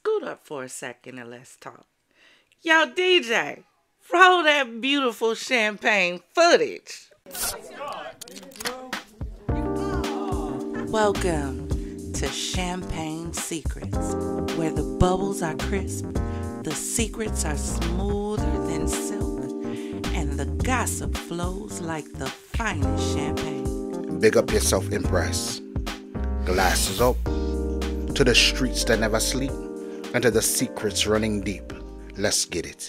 scoot up for a second and let's talk. Yo, DJ, roll that beautiful champagne footage. Welcome to Champagne Secrets, where the bubbles are crisp, the secrets are smoother than silk, and the gossip flows like the finest champagne. Big up yourself, Empress. Glasses up to the streets that never sleep and to the secrets running deep. Let's get it.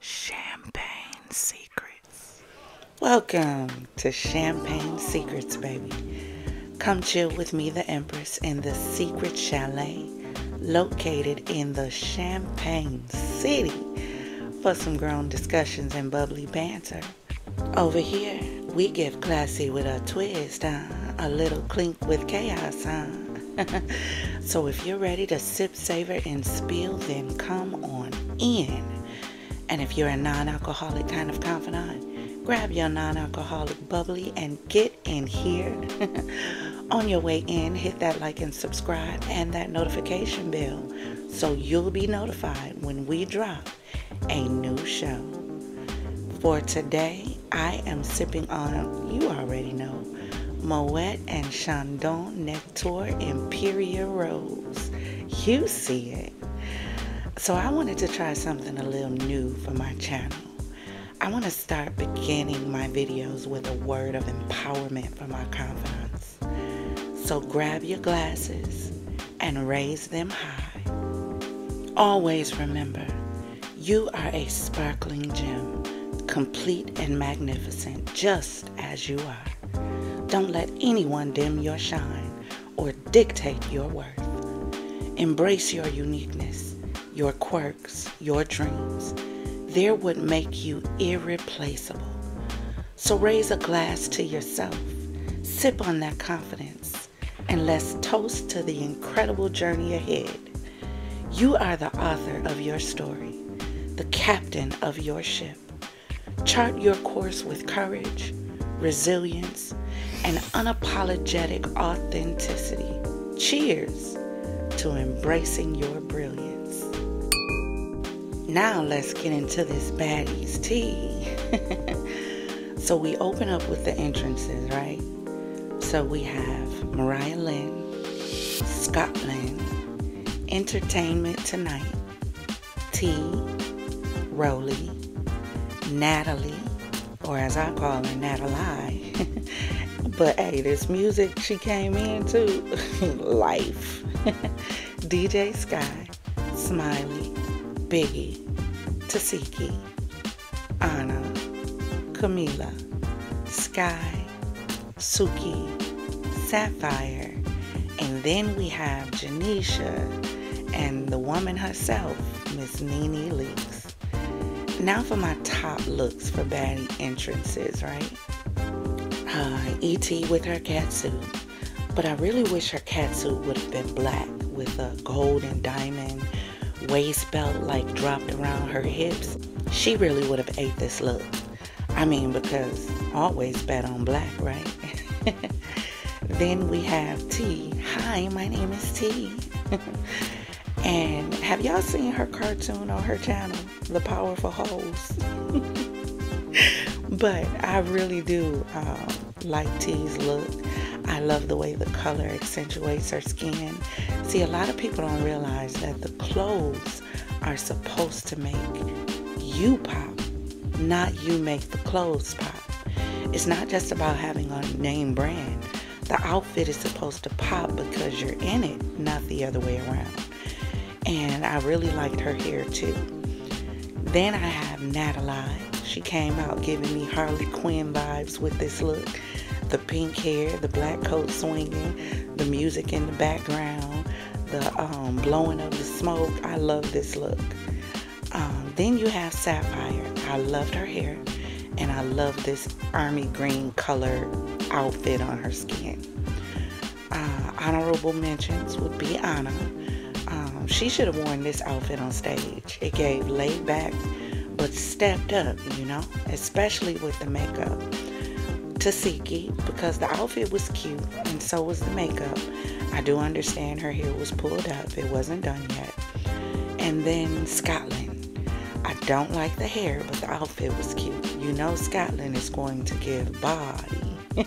Champagne Secrets. Welcome to Champagne Secrets, baby. Come chill with me, the Empress, in the secret chalet located in the Champagne City for some grown discussions and bubbly banter. Over here, we get classy with a twist, huh? a little clink with chaos, huh? so if you're ready to sip, savor, and spill, then come on in. And if you're a non alcoholic kind of confidant, grab your non alcoholic bubbly and get in here. on your way in, hit that like and subscribe and that notification bell so you'll be notified when we drop a new show. For today, I am sipping on, you already know, Moet and Chandon Nectar Imperial Rose. You see it. So I wanted to try something a little new for my channel. I want to start beginning my videos with a word of empowerment for my confidants. So grab your glasses and raise them high. Always remember, you are a sparkling gem, complete and magnificent, just as you are. Don't let anyone dim your shine or dictate your worth. Embrace your uniqueness, your quirks, your dreams. They're what make you irreplaceable. So raise a glass to yourself, sip on that confidence, and let's toast to the incredible journey ahead. You are the author of your story, the captain of your ship. Chart your course with courage, resilience, and unapologetic authenticity. Cheers to embracing your brilliance. Now let's get into this baddie's tea. so we open up with the entrances, right? So we have Mariah Lynn, Scotland, Entertainment Tonight, T, Rollie, Natalie, or as I call her, Natalie. but hey, this music she came into, life. DJ Sky, Smiley, Biggie, Tesehki, Anna, Camila, Sky, Suki, Sapphire, and then we have Janisha and the woman herself, Miss Nene Leakes. Now for my top looks for baddie entrances, right? Uh, E.T. with her cat suit. But I really wish her cat suit would have been black with a gold and diamond waist belt like dropped around her hips. She really would have ate this look. I mean, because always bet on black, right? then we have T. Hi, my name is T. And have y'all seen her cartoon on her channel, The Powerful Hoes? but I really do um, like T's look. I love the way the color accentuates her skin. See, a lot of people don't realize that the clothes are supposed to make you pop, not you make the clothes pop. It's not just about having a name brand. The outfit is supposed to pop because you're in it, not the other way around and I really liked her hair too. Then I have Natalie. She came out giving me Harley Quinn vibes with this look. The pink hair, the black coat swinging, the music in the background, the um, blowing of the smoke. I love this look. Um, then you have Sapphire. I loved her hair, and I love this army green color outfit on her skin. Uh, honorable mentions would be Anna. Um, she should have worn this outfit on stage. It gave laid back, but stepped up, you know, especially with the makeup. Tesehki, because the outfit was cute and so was the makeup. I do understand her hair was pulled up, it wasn't done yet. And then Scotland. I don't like the hair, but the outfit was cute. You know Scotland is going to give body.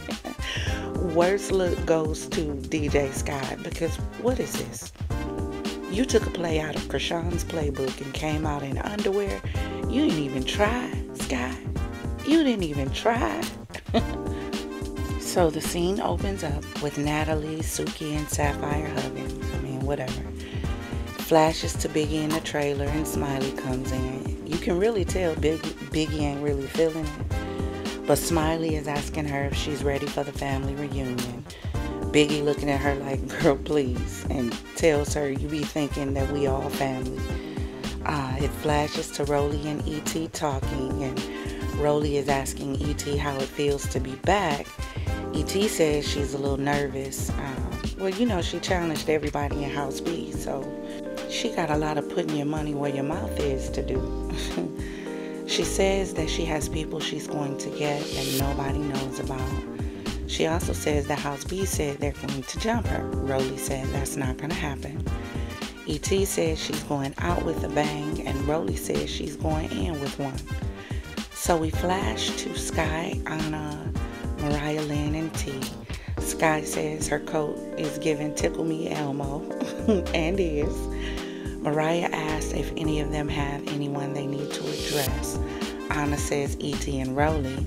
Worst look goes to DJ Sky because what is this? You took a play out of Chrisean's playbook and came out in underwear. You didn't even try, Sky. You didn't even try. so the scene opens up with Natalie, Suki, and Sapphire hugging. I mean, whatever. Flashes to Biggie in the trailer and Smiley comes in. You can really tell Big, Biggie ain't really feeling it. But Smiley is asking her if she's ready for the family reunion. Biggie looking at her like, girl, please, and tells her, you be thinking that we all family. Uh, it flashes to Rollie and E.T. talking, and Rollie is asking E.T. how it feels to be back. E.T. says she's a little nervous. Um, well, you know, she challenged everybody in House B, so she got a lot of putting your money where your mouth is to do. she says that she has people she's going to get that nobody knows about. She also says that House B said they're going to jump her. Rollie said that's not going to happen. E.T. says she's going out with a bang, and Rollie says she's going in with one. So we flash to Sky, Anna, Mariah Lynn, and T. Sky says her coat is giving Tickle Me Elmo, and is. Mariah asks if any of them have anyone they need to address. Anna says E.T. and Rollie.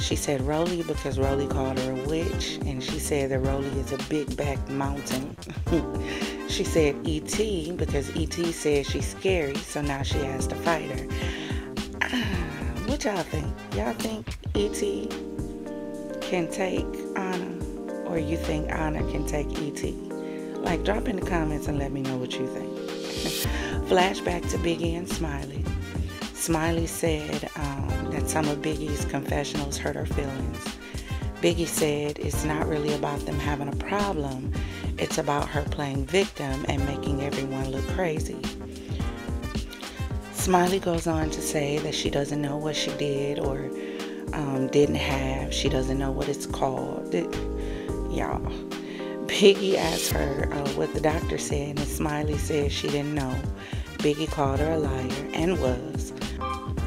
She said Rollie because Rollie called her a witch, and she said that Rollie is a big back mountain. she said E.T. because E.T. said she's scary, so now she has to fight her. what y'all think? Y'all think E.T. can take Anna, or you think Anna can take E.T.? Like, drop in the comments and let me know what you think. Flashback to Biggie and Smiley. Smiley said um, some of Biggie's confessionals hurt her feelings. Biggie said it's not really about them having a problem, it's about her playing victim and making everyone look crazy. Smiley goes on to say that she doesn't know what she did or um, didn't have. She doesn't know what it's called. It, y'all. Biggie asked her uh, what the doctor said, and Smiley said she didn't know. Biggie called her a liar and was.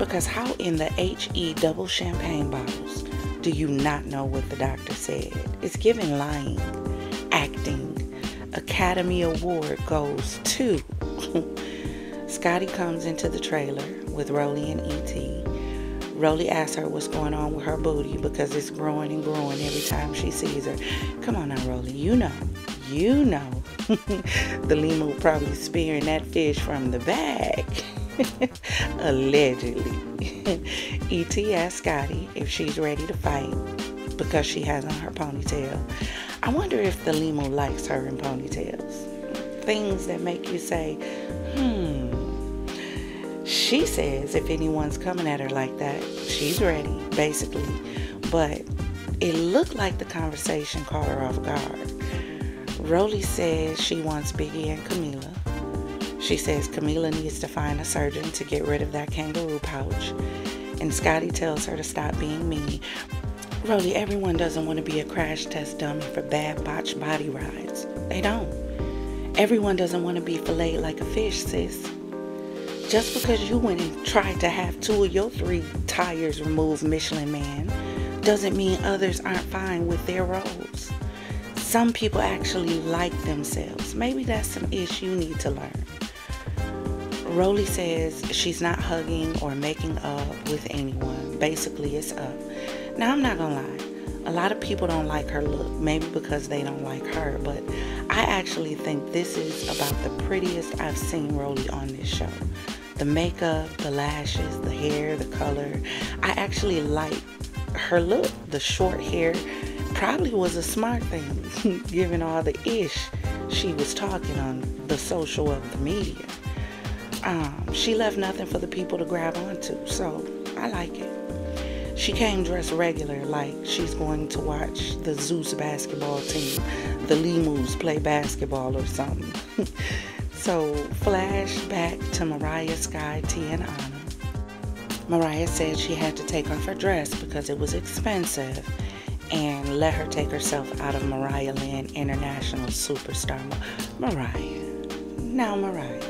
Because how in the HE double champagne bottles do you not know what the doctor said? It's giving lying, acting. Academy Award goes to. Scotty comes into the trailer with Rollie and E.T. Rollie asks her what's going on with her booty because it's growing and growing every time she sees her. Come on now, Rollie, you know, you know. the lima probably spearing that fish from the back. Allegedly. E.T. asks Scotty if she's ready to fight because she has on her ponytail. I wonder if the limo likes her in ponytails. Things that make you say, hmm, she says if anyone's coming at her like that, she's ready, basically. But it looked like the conversation caught her off guard. Rollie says she wants Biggie and Camila. She says Camila needs to find a surgeon to get rid of that kangaroo pouch. And Scotty tells her to stop being mean. Rollie, everyone doesn't want to be a crash test dummy for bad botched body rides. They don't. Everyone doesn't want to be filleted like a fish, sis. Just because you went and tried to have two of your three tires removed, Michelin Man, doesn't mean others aren't fine with their roles. Some people actually like themselves. Maybe that's some ish you need to learn. Rollie says she's not hugging or making up with anyone. Basically, it's up. Now, I'm not gonna lie. A lot of people don't like her look, maybe because they don't like her, but I actually think this is about the prettiest I've seen Rollie on this show the makeup, the lashes, the hair, the color. I actually like her look. The short hair probably was a smart thing, given all the ish she was talking on the social of the media. Um, she left nothing for the people to grab onto, so I like it. She came dressed regular, like she's going to watch the Zeus basketball team, the Lemus play basketball or something. So, flash back to Mariah, Sky, T, and Anna. Mariah said she had to take off her dress because it was expensive and let her take herself out of Mariah Lynn International Superstar. Mariah. Now, Mariah,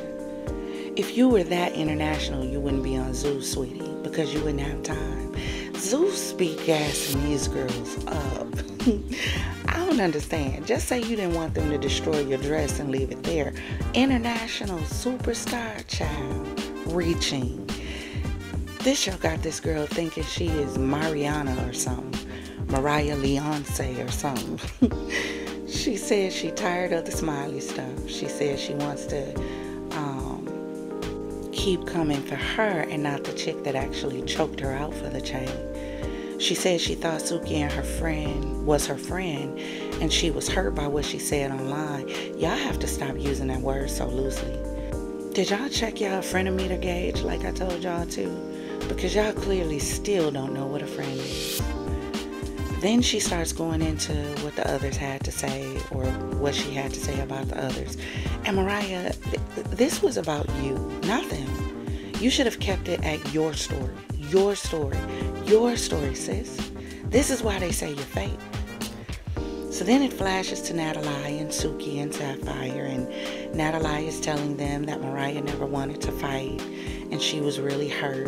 If you were that international, you wouldn't be on Zeus, sweetie, because you wouldn't have time. Zeus be gassing these girls up. I don't understand. Just say you didn't want them to destroy your dress and leave it there. International superstar child reaching. This show got this girl thinking she is Mariana or something. Mariah Leonce or something. she says she tired of the smiley stuff. She says she wants to keep coming for her and not the chick that actually choked her out for the chain. She said she thought Suki and her friend was her friend and she was hurt by what she said online. Y'all have to stop using that word so loosely. Did y'all check y'all friendometer gauge like I told y'all to? Because y'all clearly still don't know what a friend is. Then she starts going into what the others had to say or what she had to say about the others. And Mariah, th- this was about you, not them. You should have kept it at your story, your story, your story, sis. This is why they say you're fake. So then it flashes to Natalie and Suki and Sapphire, and Natalie is telling them that Mariah never wanted to fight and she was really hurt.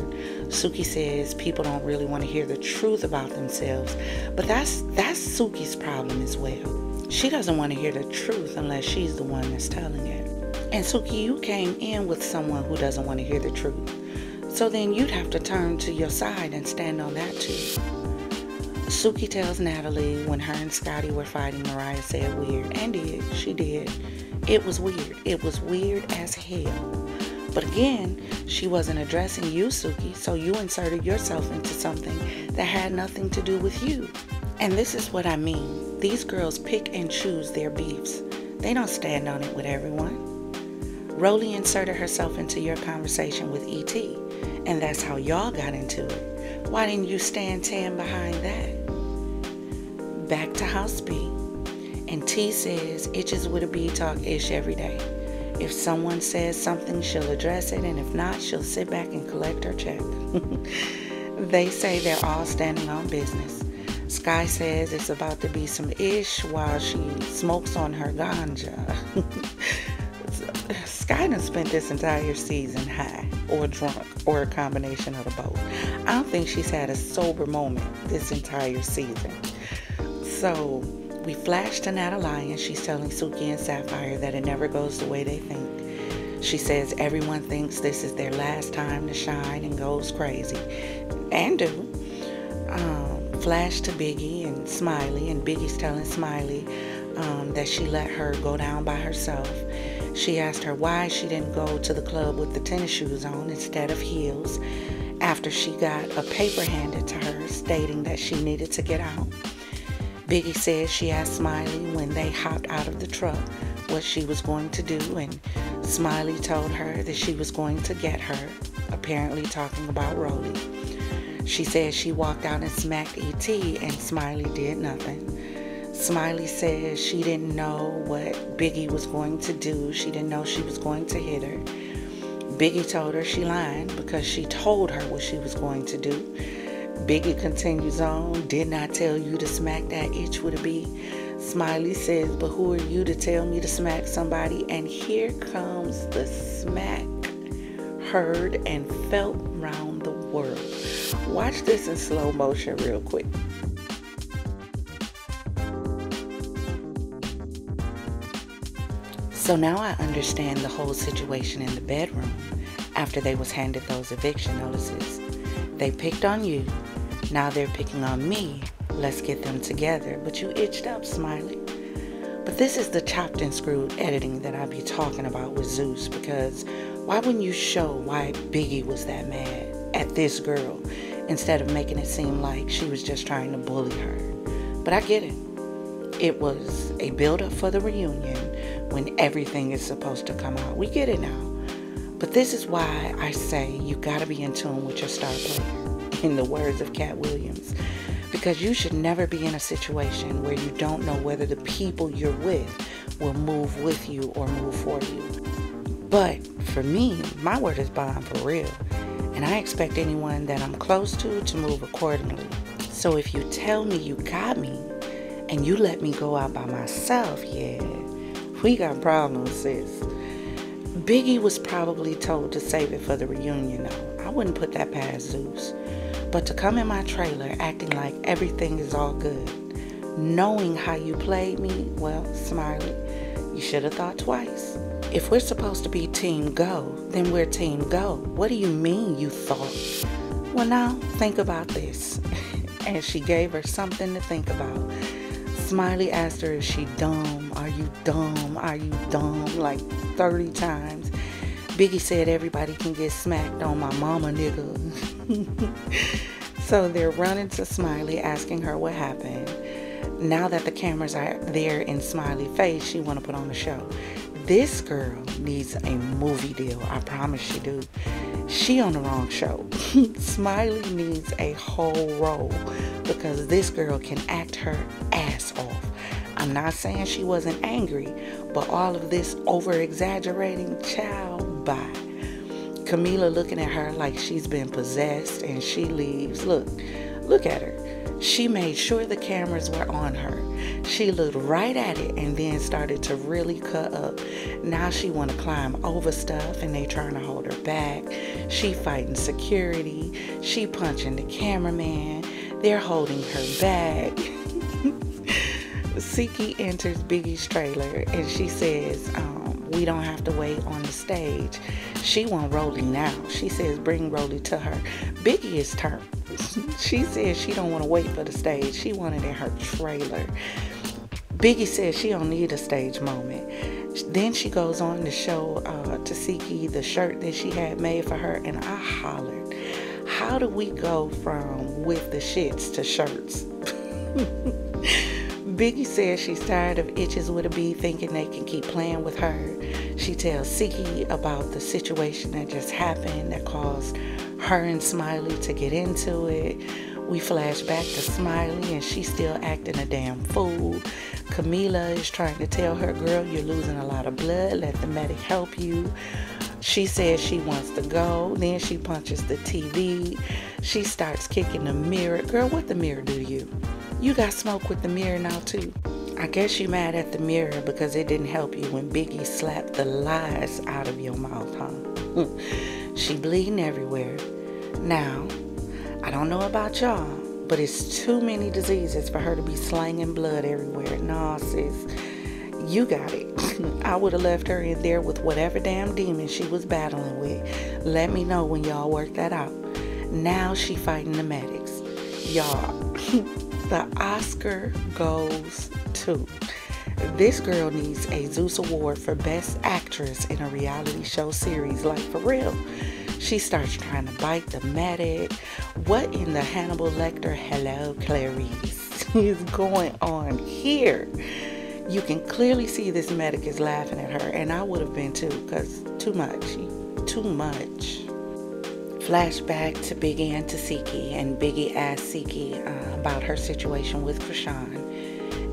Suki says people don't really want to hear the truth about themselves, but that's that's Suki's problem as well. She doesn't want to hear the truth unless she's the one that's telling it. And Suki, you came in with someone who doesn't want to hear the truth. So then you'd have to turn to your side and stand on that too. Suki tells Natalie when her and Scotty were fighting, Mariah said weird. And did. She did. It was weird. It was weird as hell. But again, she wasn't addressing you, Suki, so you inserted yourself into something that had nothing to do with you. And this is what I mean. These girls pick and choose their beefs. They don't stand on it with everyone. Rollie inserted herself into your conversation with ET, and that's how y'all got into it. Why didn't you stand Tam behind that? Back to House B. And T says itches with a bee talk ish every day. If someone says something, she'll address it, and if not, she'll sit back and collect her check. they say they're all standing on business. Sky says it's about to be some ish while she smokes on her ganja. Sky done spent this entire season high or drunk or a combination of the both. I don't think she's had a sober moment this entire season. So we flash to Natalie and she's telling Suki and Sapphire that it never goes the way they think. She says everyone thinks this is their last time to shine and goes crazy. And do. Um, flash to Biggie and Smiley, and Biggie's telling Smiley um, that she let her go down by herself. She asked her why she didn't go to the club with the tennis shoes on instead of heels after she got a paper handed to her stating that she needed to get out. Biggie said she asked Smiley when they hopped out of the truck what she was going to do, and Smiley told her that she was going to get her, apparently talking about Rollie. She said she walked out and smacked E.T., and Smiley did nothing. Smiley says she didn't know what Biggie was going to do. She didn't know she was going to hit her. Biggie told her she lied because she told her what she was going to do. Biggie continues on, did not I tell you to smack that itch with a bee. Smiley says, but who are you to tell me to smack somebody? And here comes the smack heard and felt round the world. Watch this in slow motion real quick. So now I understand the whole situation in the bedroom after they was handed those eviction notices. They picked on you. Now they're picking on me. Let's get them together. But you itched up, Smiley. But this is the chopped and screwed editing that I be talking about with Zeus because why wouldn't you show why Biggie was that mad at this girl instead of making it seem like she was just trying to bully her? But I get it. It was a build up for the reunion when everything is supposed to come out. We get it now. But this is why I say you got to be in tune with your star player, in the words of Katt Williams. Because you should never be in a situation where you don't know whether the people you're with will move with you or move for you. But for me, my word is bond for real. And I expect anyone that I'm close to to move accordingly. So if you tell me you got me and you let me go out by myself, yeah, we got problems, sis. Biggie was probably told to save it for the reunion, though. I wouldn't put that past Zeus. But to come in my trailer acting like everything is all good, knowing how you played me, well, Smiley, you should have thought twice. If we're supposed to be Team Go, then we're Team Go. What do you mean you thought? Well, now think about this. and she gave her something to think about. Smiley asked her, Is she dumb? Are you dumb? Are you dumb? Like 30 times. Biggie said everybody can get smacked on my mama, nigga. so they're running to Smiley asking her what happened. Now that the cameras are there in Smiley face, she want to put on a show. This girl needs a movie deal. I promise she do. She on the wrong show. Smiley needs a whole role because this girl can act her ass off. I'm not saying she wasn't angry, but all of this over exaggerating, child, bye. Camila looking at her like she's been possessed and she leaves. Look, look at her. She made sure the cameras were on her. She looked right at it and then started to really cut up. Now she want to climb over stuff and they trying to hold her back. She fighting security. She punching the cameraman. They're holding her back. Sehki enters Biggie's trailer and she says, um, we don't have to wait on the stage. She want Rollie now. She says, bring Rollie to her. Biggie is turned. she says she don't want to wait for the stage. She wanted in her trailer. Biggie says she don't need a stage moment. Then she goes on to show uh, to Sehki the shirt that she had made for her, and I hollered, "How do we go from with the shits to shirts?" Biggie says she's tired of itches with a bee thinking they can keep playing with her. She tells Sehki about the situation that just happened that caused her and Smiley to get into it. We flash back to Smiley and she's still acting a damn fool. Camila is trying to tell her girl, you're losing a lot of blood. Let the medic help you. She says she wants to go. Then she punches the TV. She starts kicking the mirror. Girl, what the mirror do you? You got smoke with the mirror now, too. I guess you mad at the mirror because it didn't help you when Biggie slapped the lies out of your mouth, huh? she bleeding everywhere. Now, I don't know about y'all, but it's too many diseases for her to be slanging blood everywhere. Nah, sis, you got it. I would have left her in there with whatever damn demon she was battling with. Let me know when y'all work that out. Now she fighting the medics. Y'all, the Oscar goes This girl needs a Zeus Award for Best Actress in a reality show series, like for real. She starts trying to bite the medic. What in the Hannibal Lecter, hello, Clarice, is going on here? You can clearly see this medic is laughing at her, and I would have been too, because too much. Too much. Flashback to Biggie and to Sehki, and Biggie asked Sehki uh, about her situation with Chrisean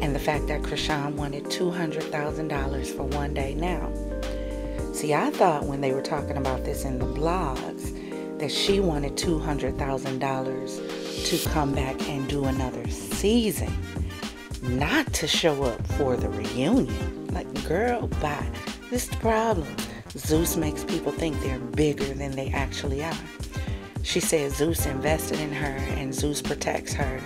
and the fact that Chrisean wanted $200,000 for one day now. See, I thought when they were talking about this in the blogs that she wanted $200,000 to come back and do another season, not to show up for the reunion. Like, girl, bye. This is the problem. Zeus makes people think they're bigger than they actually are. She said Zeus invested in her and Zeus protects her.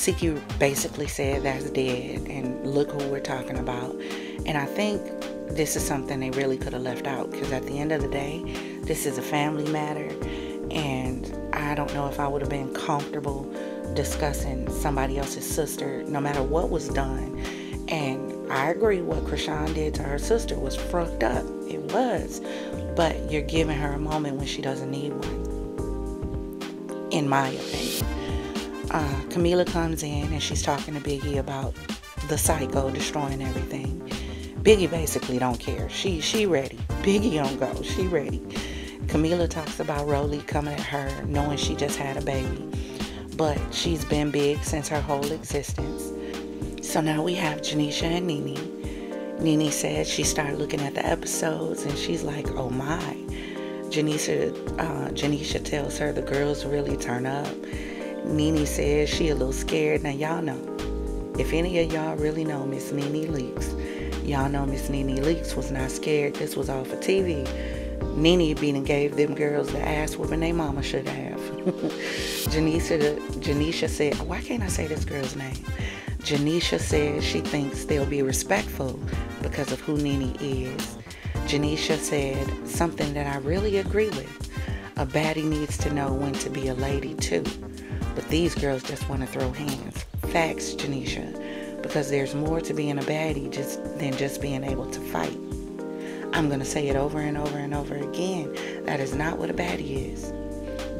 Sehki basically said that's dead and look who we're talking about. And I think this is something they really could have left out because at the end of the day, this is a family matter. And I don't know if I would have been comfortable discussing somebody else's sister, no matter what was done. And I agree what Chrisean did to her sister was fucked up. It was. But you're giving her a moment when she doesn't need one in my opinion. Uh, Camila comes in and she's talking to Biggie about the psycho destroying everything. Biggie basically don't care. She she ready. Biggie don't go. She ready. Camila talks about Rollie coming at her, knowing she just had a baby, but she's been big since her whole existence. So now we have Janisha and Nene. Nene said she started looking at the episodes and she's like, oh my, Janisha, uh, Janisha tells her the girls really turn up. Nene says she a little scared. Now y'all know, if any of y'all really know Miss Nene Leakes, Y'all know Miss Nene Leakes was not scared. This was all for TV. Nene being gave them girls the ass whooping their mama should have. Janisha, Janisha said, why can't I say this girl's name? Janisha says she thinks they'll be respectful because of who Nene is. Janisha said something that I really agree with. A baddie needs to know when to be a lady too. But these girls just want to throw hands. Facts, Janisha. Because there's more to being a baddie just than just being able to fight. I'm going to say it over and over and over again. That is not what a baddie is.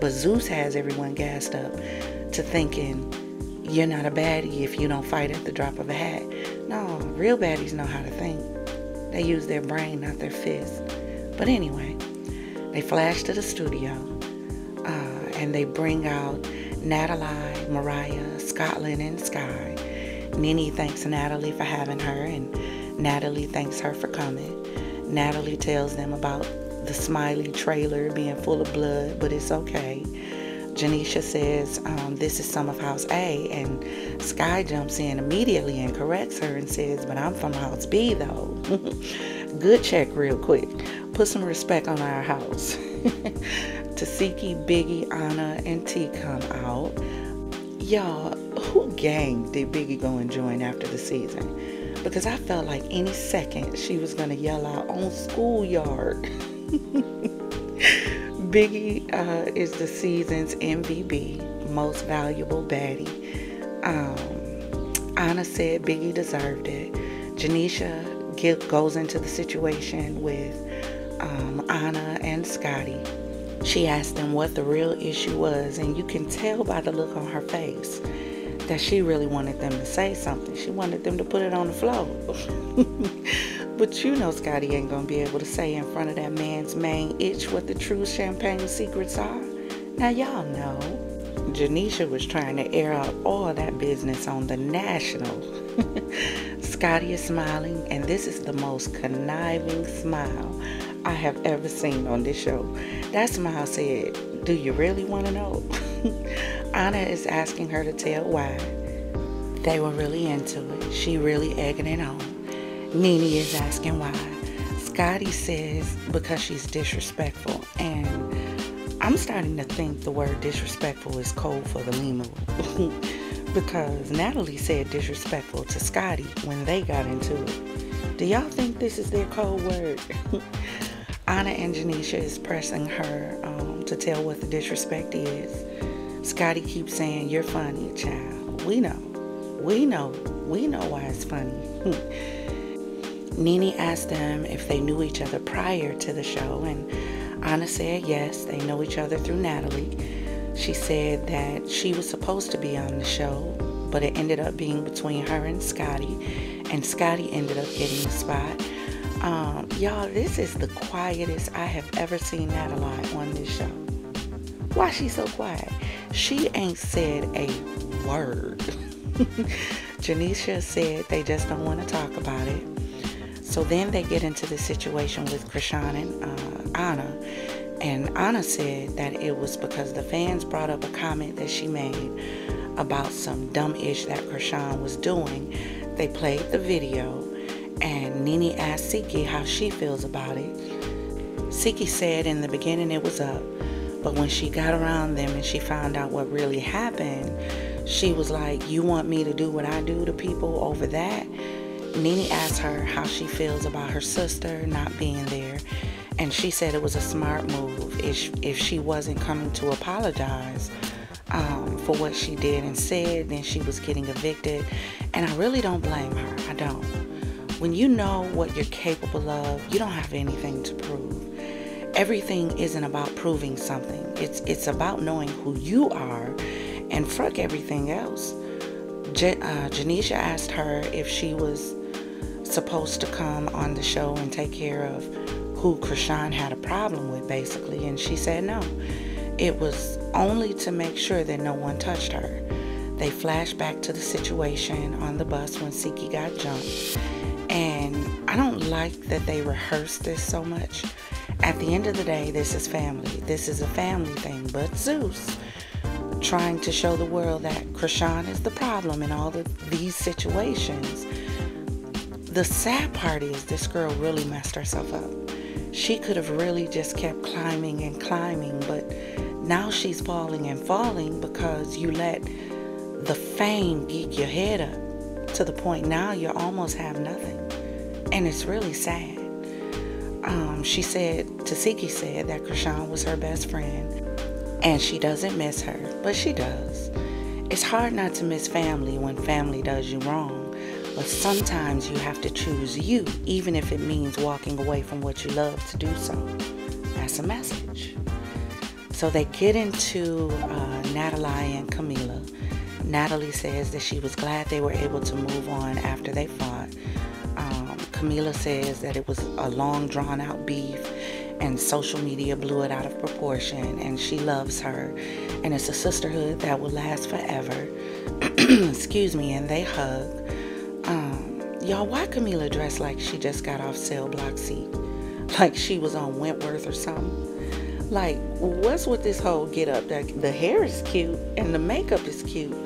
But Zeus has everyone gassed up to thinking you're not a baddie if you don't fight at the drop of a hat. No, real baddies know how to think. They use their brain, not their fist. But anyway, they flash to the studio uh, and they bring out Natalie, Mariah, Scotland, and Sky. Nene thanks Natalie for having her, and Natalie thanks her for coming. Natalie tells them about the Smiley trailer being full of blood, but it's okay. Janisha says um, this is some of House A, and Sky jumps in immediately and corrects her and says, But I'm from House B though. Good check, real quick. Put some respect on our house. Tesehki, Biggie, Anna, and T come out. Y'all, who gang did Biggie go and join after the season? because I felt like any second she was to yell out on schoolyard. Biggie uh, is the season's MVP, most valuable baddie. Um, Anna said Biggie deserved it. Janisha goes into the situation with um, Anna and Scotty. She asked them what the real issue was, and you can tell by the look on her face that she really wanted them to say something. She wanted them to put it on the floor. but you know Scotty ain't gonna be able to say in front of that man's main itch what the true champagne secrets are. Now y'all know Janisha was trying to air out all that business on the national. Scotty is smiling, and this is the most conniving smile I have ever seen on this show. That smile said, Do you really want to know? Anna is asking her to tell why. They were really into it. She really egging it on. Nene is asking why. Scotty says because she's disrespectful. And I'm starting to think the word disrespectful is code for the Limu. because Natalie said disrespectful to Scotty when they got into it. Do y'all think this is their code word? Anna and Janisha is pressing her um, to tell what the disrespect is. Scotty keeps saying, You're funny, child. We know. We know. We know why it's funny. Nene asked them if they knew each other prior to the show, and Anna said yes, they know each other through Natalie. She said that she was supposed to be on the show, but it ended up being between her and Scotty, and Scotty ended up getting the spot. Um, y'all, this is the quietest I have ever seen Natalie on this show. Why she so quiet? She ain't said a word. Janisha said they just don't want to talk about it. So then they get into the situation with Chrisean and uh, Anna. And Anna said that it was because the fans brought up a comment that she made about some dumb ish that Chrisean was doing. They played the video, and Nene asked Sehki how she feels about it. Sehki said in the beginning it was up, but when she got around them and she found out what really happened, she was like, You want me to do what I do to people over that? Nene asked her how she feels about her sister not being there, and she said it was a smart move if, if she wasn't coming to apologize um, for what she did and said, then she was getting evicted. And I really don't blame her. I don't. When you know what you're capable of, you don't have anything to prove everything isn't about proving something. It's it's about knowing who you are, and fuck everything else. Je- uh, Janisha asked her if she was supposed to come on the show and take care of who Chrisean had a problem with, basically, and she said no. It was only to make sure that no one touched her. They flashed back to the situation on the bus when Sehki got jumped. And I don't like that they rehearsed this so much at the end of the day, this is family. This is a family thing. But Zeus, trying to show the world that Chrisean is the problem in all these situations, the sad part is this girl really messed herself up. She could have really just kept climbing and climbing, but now she's falling and falling because you let the fame geek your head up to the point now you almost have nothing. And it's really sad. Um, she said, Tesehki said that Chrisean was her best friend and she doesn't miss her, but she does. It's hard not to miss family when family does you wrong, but sometimes you have to choose you, even if it means walking away from what you love to do so. That's a message. So they get into uh, Natalie and Camila. Natalie says that she was glad they were able to move on after they fought. Um, Camila says that it was a long, drawn out beef and social media blew it out of proportion and she loves her and it's a sisterhood that will last forever excuse me and they hug um, y'all why camila dressed like she just got off cell block seat like she was on wentworth or something like what's with this whole get up the, the hair is cute and the makeup is cute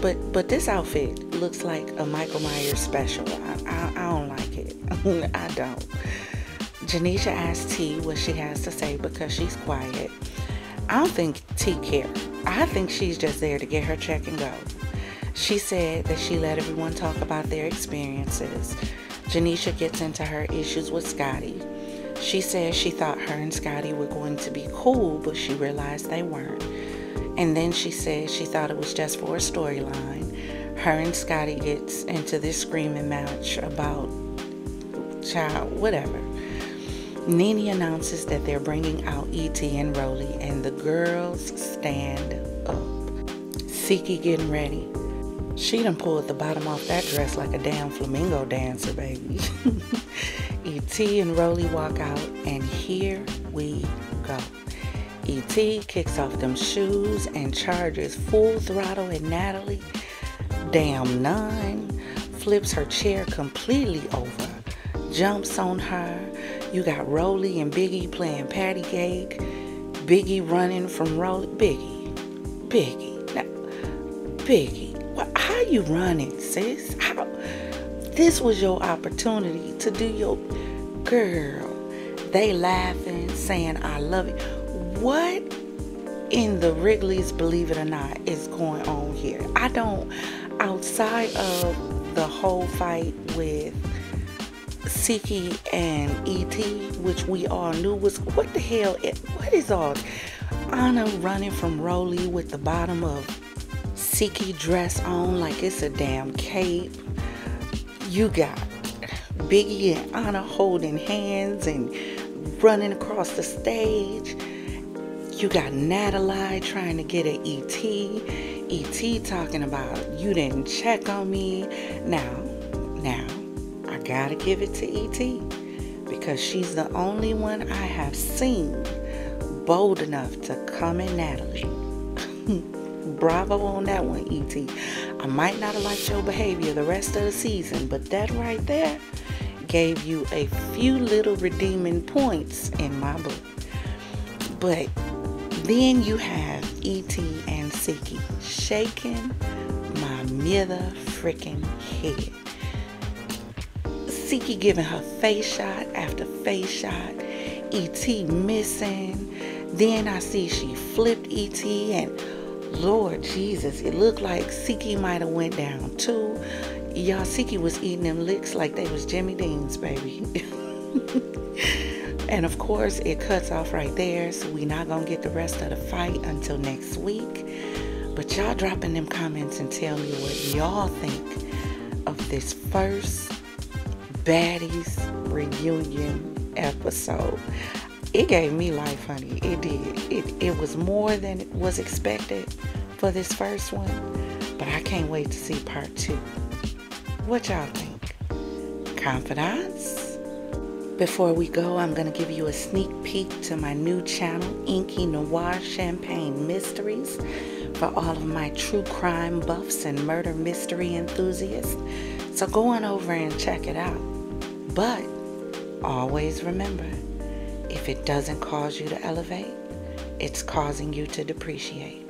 but but this outfit looks like a michael myers special i, I, I don't like it i don't Janisha asked T what she has to say because she's quiet. I don't think T care. I think she's just there to get her check and go. She said that she let everyone talk about their experiences. Janisha gets into her issues with Scotty. She says she thought her and Scotty were going to be cool, but she realized they weren't. And then she says she thought it was just for a storyline. Her and Scotty gets into this screaming match about child, whatever. Nene announces that they're bringing out E.T. and Rollie, and the girls stand up. Sehki getting ready. She done pulled the bottom off that dress like a damn flamingo dancer, baby. E.T. and Rollie walk out, and here we go. E.T. kicks off them shoes and charges full throttle at Natalie. Damn nine flips her chair completely over, jumps on her, you got Rollie and Biggie playing patty cake. Biggie running from Rollie. Biggie. Biggie. Now, Biggie. You running, sis? This was your opportunity to do your girl. They laughing, saying I love you. What in the Ripley's, believe it or not, is going on here? I don't, outside of the whole fight with Sehki and ET, which we all knew was what the hell? What is all? Anna running from Rollie with the bottom of Sehki dress on like it's a damn cape. You got Biggie and Anna holding hands and running across the stage. You got Natalie trying to get at ET. ET talking about you didn't check on me. Now, now, I gotta give it to E.T. because she's the only one I have seen bold enough to come in Natalie. Bravo on that one, E.T. I might not have liked your behavior the rest of the season, but that right there gave you a few little redeeming points in my book. But then you have E.T. and Sehki shaking my mother freaking head. Sehki giving her face shot after face shot. E.T. missing. Then I see she flipped E.T. and Lord Jesus, it looked like Sehki might have went down too. Y'all, Sehki was eating them licks like they was Jimmy Dean's, baby. and of course, it cuts off right there, so we not gonna get the rest of the fight until next week. But y'all drop in them comments and tell me what y'all think of this first Baddies reunion episode. It gave me life, honey. It did. It, it was more than was expected for this first one, but I can't wait to see part two. What y'all think? Confidants? Before we go, I'm going to give you a sneak peek to my new channel, Inky Noir Champagne Mysteries, for all of my true crime buffs and murder mystery enthusiasts. So go on over and check it out. But always remember if it doesn't cause you to elevate, it's causing you to depreciate.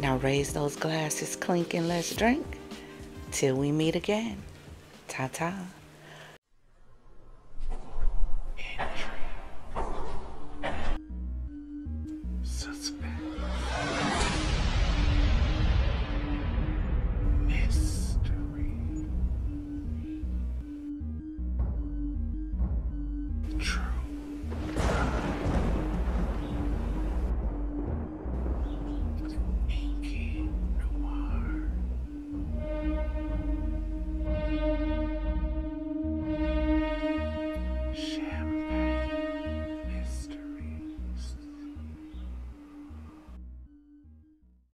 Now raise those glasses, clink, and let's drink till we meet again. Ta ta.